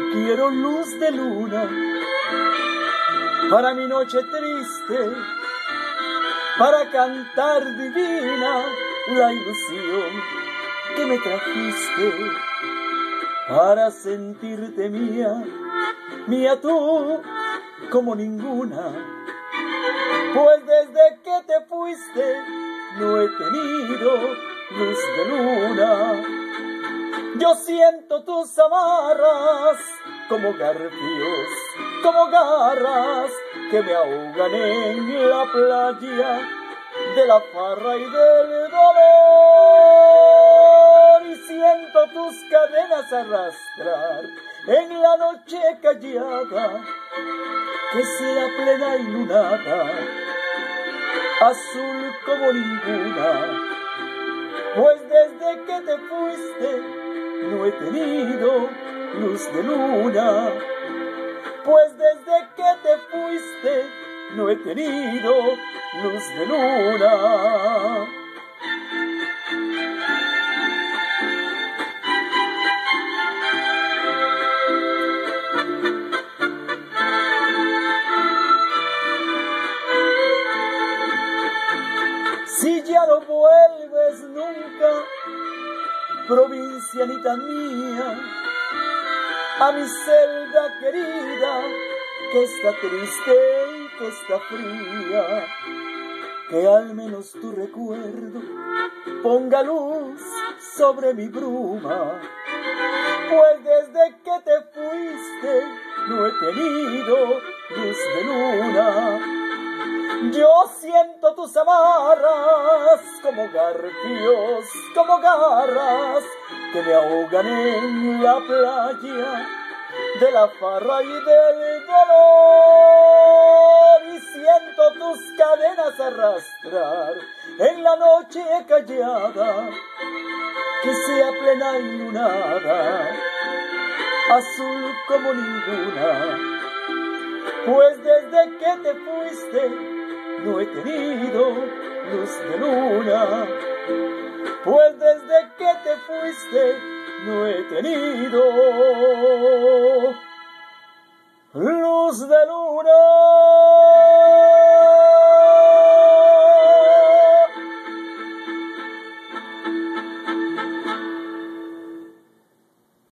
mía, para mi noche triste, para cantar divina la ilusión que me trajiste, para sentirte mía, mía tú como ninguna, pues desde que te fuiste no he tenido luz de luna. Yo siento tus amarras como garfios, como garras que me ahogan en la playa de la farra y del dolor. Y siento tus cadenas arrastrar en la noche callada que sea plena y lunada, azul como ninguna. Pues desde que te fuiste no he tenido luz de luna. Pues desde que te fuiste no he tenido luz de luna. Si ya no vuelves nunca, provincianita mía, a mi celda querida, que está triste y que está fría, que al menos tu recuerdo ponga luz sobre mi bruma, pues desde que te fuiste no he tenido luz de luna. Yo siento tus amarras como garfios, como garras que me ahogan en la playa de la farra y del dolor. Y siento tus cadenas arrastrar en la noche callada, que sea plena y lunada, azul como ninguna. Pues desde que te fuiste, no he tenido luz de luna. Pues desde que te fuiste no he tenido luz de luna.